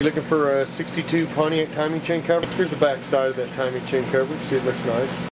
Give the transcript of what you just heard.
You looking for a 62 Pontiac timing chain cover? Here's the back side of that timing chain cover. See, it looks nice.